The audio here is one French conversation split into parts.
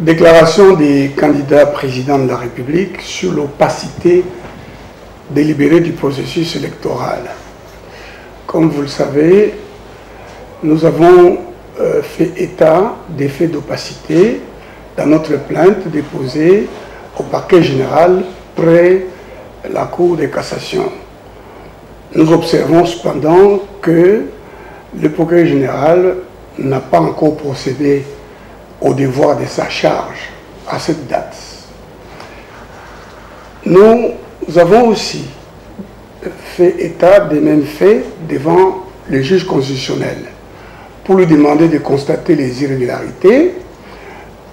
Déclaration des candidats présidents de la République sur l'opacité délibérée du processus électoral. Comme vous le savez, nous avons euh, fait état des faits d'opacité dans notre plainte déposée au parquet général près la Cour de cassation. Nous observons cependant que le procureur général n'a pas encore procédé au devoir de sa charge à cette date. Nous avons aussi fait état des mêmes faits devant le juge constitutionnel pour lui demander de constater les irrégularités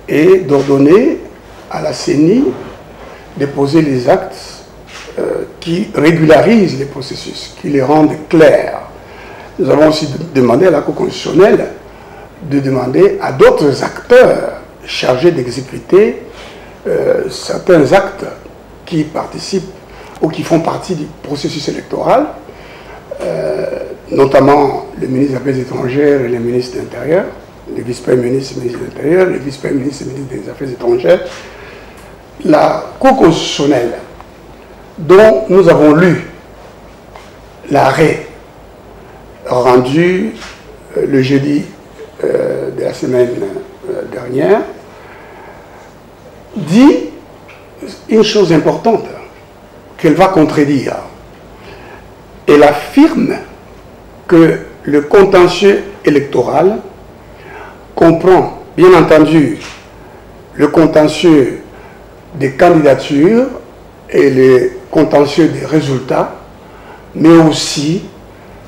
et d'ordonner à la CENI de poser les actes euh, qui régularisent les processus, qui les rendent clairs. Nous avons aussi demandé à la Cour constitutionnelle de demander à d'autres acteurs chargés d'exécuter euh, certains actes qui participent ou qui font partie du processus électoral, euh, notamment le ministre des Affaires étrangères et le ministre de l'Intérieur, le vice-premier ministre et ministre de l'Intérieur, le vice-premier ministre et ministre des Affaires étrangères, la Cour constitutionnelle, dont nous avons lu l'arrêt rendu euh, le jeudi euh, de la semaine euh, dernière, dit une chose importante qu'elle va contredire. Elle affirme que le contentieux électoral comprend, bien entendu, le contentieux des candidatures et le contentieux des résultats, mais aussi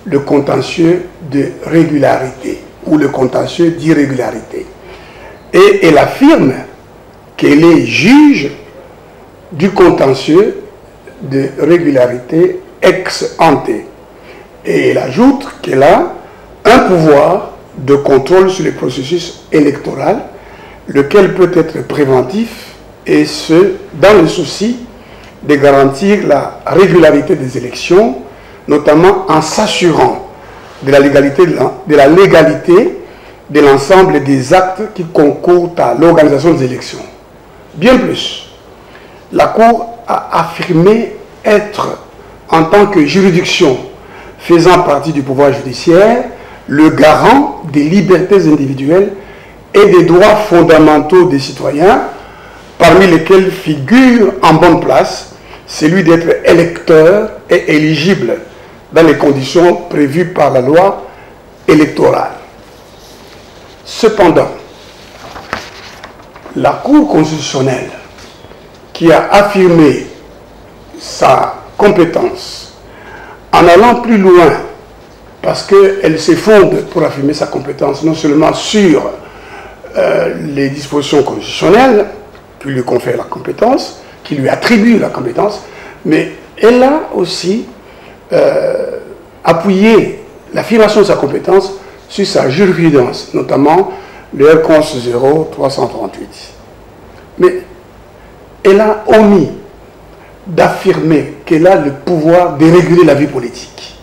le contentieux de régularité ou le contentieux d'irrégularité. Et elle affirme qu'elle est juge du contentieux de régularité ex ante. Et elle ajoute qu'elle a un pouvoir de contrôle sur le processus électoral, lequel peut être préventif, et ce, dans le souci de garantir la régularité des élections, notamment en s'assurant de la légalité de la légalité de l'ensemble des actes qui concourent à l'organisation des élections. Bien plus, la Cour a affirmé être, en tant que juridiction faisant partie du pouvoir judiciaire, le garant des libertés individuelles et des droits fondamentaux des citoyens, parmi lesquels figure en bonne place celui d'être électeur et éligible dans les conditions prévues par la loi électorale. Cependant, la Cour constitutionnelle, qui a affirmé sa compétence en allant plus loin, parce qu'elle se fonde pour affirmer sa compétence non seulement sur euh, les dispositions constitutionnelles qui lui confèrent la compétence, qui lui attribuent la compétence, mais elle a aussi euh, appuyer l'affirmation de sa compétence sur sa jurisprudence, notamment le RCONS 0338. Mais elle a omis d'affirmer qu'elle a le pouvoir de réguler la vie politique.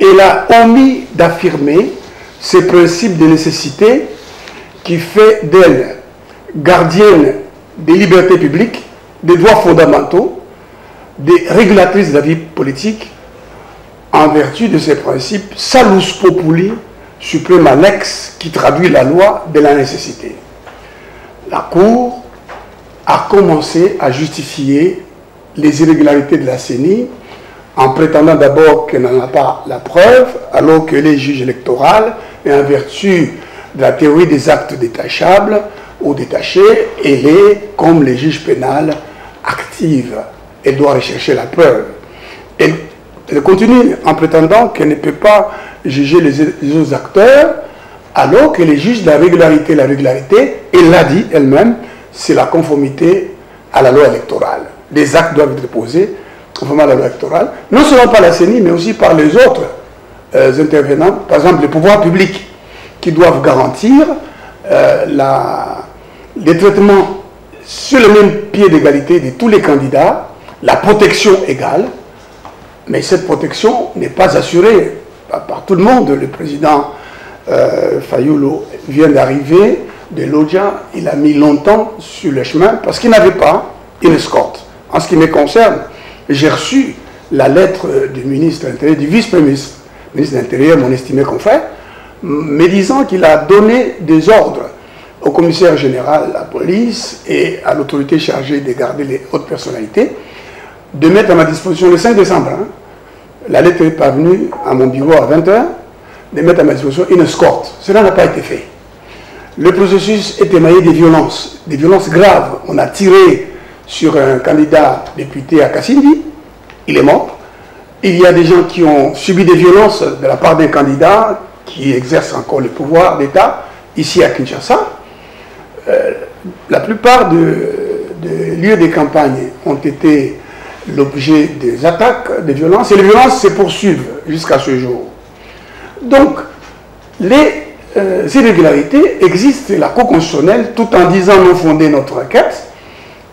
Elle a omis d'affirmer ce principe de nécessité qui fait d'elle gardienne des libertés publiques, des droits fondamentaux, des régulatrices de la vie politique en vertu de ces principes, salus populi, suprême annexe qui traduit la loi de la nécessité. La Cour a commencé à justifier les irrégularités de la CENI en prétendant d'abord qu'elle n'en a pas la preuve, alors que les juges électoraux, et en vertu de la théorie des actes détachables ou détachés, elle est, comme les juges pénals, active. Elle doit rechercher la preuve. Elle continue en prétendant qu'elle ne peut pas juger les, autres acteurs, alors que les juges de la régularité, la régularité, elle l'a dit elle-même, c'est la conformité à la loi électorale. Les actes doivent être posés conformément à la loi électorale, non seulement par la CENI, mais aussi par les autres euh, intervenants, par exemple les pouvoirs publics, qui doivent garantir euh, les traitements sur le même pied d'égalité de tous les candidats, la protection égale, mais cette protection n'est pas assurée par, tout le monde. Le président euh, vient d'arriver. de l'Odia, il a mis longtemps sur le chemin parce qu'il n'avait pas une escorte. En ce qui me concerne, j'ai reçu la lettre du ministre du vice-ministre ministre de l'Intérieur, mon estimé confrère, me disant qu'il a donné des ordres au commissaire général de la police et à l'autorité chargée de garder les hautes personnalités de mettre à ma disposition le 5 décembre. Hein. la lettre est parvenue à mon bureau à 20h, de mettre à ma disposition une escorte. Cela n'a pas été fait. Le processus est émaillé des violences, des violences graves. On a tiré sur un candidat député à Kassindi, il est mort. Il y a des gens qui ont subi des violences de la part d'un candidat qui exerce encore le pouvoir d'État ici à Kinshasa. Euh, la plupart des lieux de campagne ont été l'objet des attaques, des violences, et les violences se poursuivent jusqu'à ce jour. Donc, les euh, irrégularités existent, la Cour constitutionnelle, tout en disant non fonder notre requête,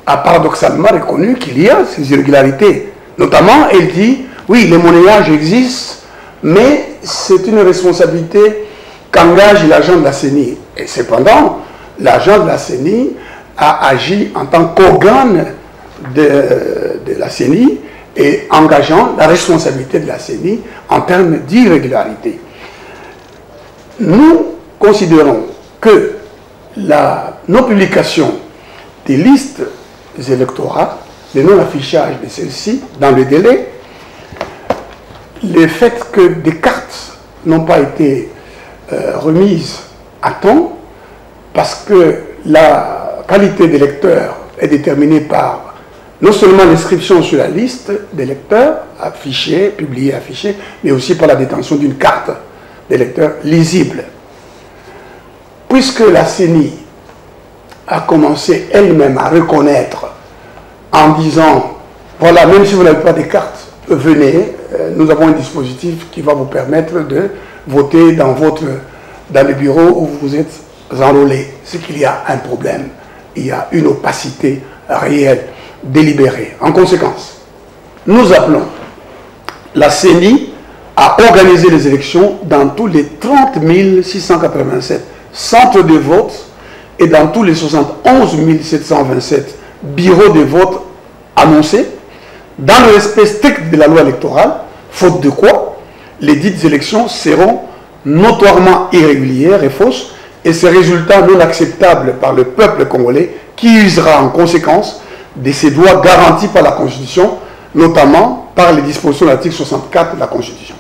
a paradoxalement reconnu qu'il y a ces irrégularités. Notamment, elle dit, oui, les monnayages existent, mais c'est une responsabilité qu'engage l'agent de la CENI. Et cependant, l'agent de la CENI a agi en tant qu'organe de, la CENI et engageant la responsabilité de la CENI en termes d'irrégularité. Nous considérons que la non-publication des listes électorales, le non-affichage de celles-ci dans le délai, le fait que des cartes n'ont pas été euh, remises à temps, parce que la qualité des lecteurs est déterminée par non seulement l'inscription sur la liste des lecteurs, affichés, publiés, affichés, mais aussi par la détention d'une carte des lecteurs lisible. Puisque la CENI a commencé elle-même à reconnaître en disant, voilà, même si vous n'avez pas de carte, venez, euh, nous avons un dispositif qui va vous permettre de voter dans, votre, dans le bureau où vous êtes enrôlé. C'est qu'il y a un problème, il y a une opacité réelle, délibérée. En conséquence, nous appelons la CENI à organiser les élections dans tous les 30 687 centres de vote et dans tous les 71 727 bureaux de vote annoncés dans le respect strict de la loi électorale, faute de quoi les dites élections seront notoirement irrégulières et fausses et ces résultats non acceptables par le peuple congolais qui usera en conséquence de ses droits garantis par la Constitution, notamment par les dispositions de l'article 64 de la Constitution.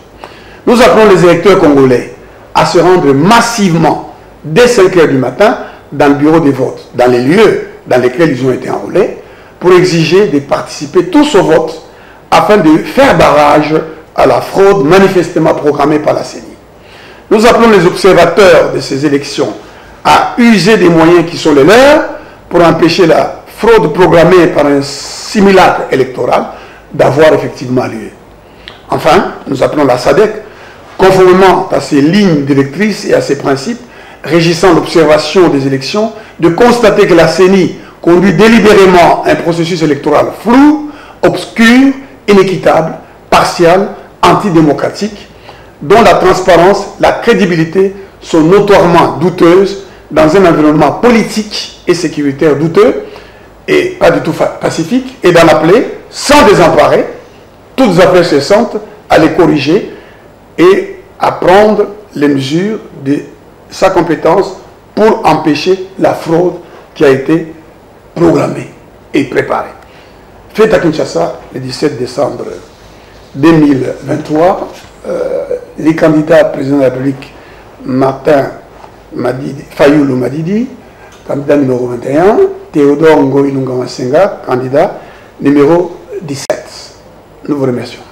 Nous appelons les électeurs congolais à se rendre massivement dès 5 heures du matin dans le bureau des votes, dans les lieux dans lesquels ils ont été enrôlés, pour exiger de participer tous au vote afin de faire barrage à la fraude manifestement programmée par la CENI. Nous appelons les observateurs de ces élections à user des moyens qui sont les leurs pour empêcher la fraude programmée par un simulacre électoral d'avoir effectivement lieu. Enfin, nous appelons la SADEC, conformément à ses lignes directrices et à ses principes régissant l'observation des élections, de constater que la CENI conduit délibérément un processus électoral flou, obscur, inéquitable, partial, antidémocratique, dont la transparence, la crédibilité sont notoirement douteuses dans un environnement politique et sécuritaire douteux et pas du tout pacifique, et d'en appeler, sans désemparer, toutes affaires cessantes à les corriger et à prendre les mesures de sa compétence pour empêcher la fraude qui a été programmé et préparé. Fait à Kinshasa le 17 décembre 2023, euh, les candidats président de la République, Martin Madidi, Fayoulou Madidi, candidat numéro 21, Théodore Ngoï Masenga, candidat numéro 17. Nous vous remercions.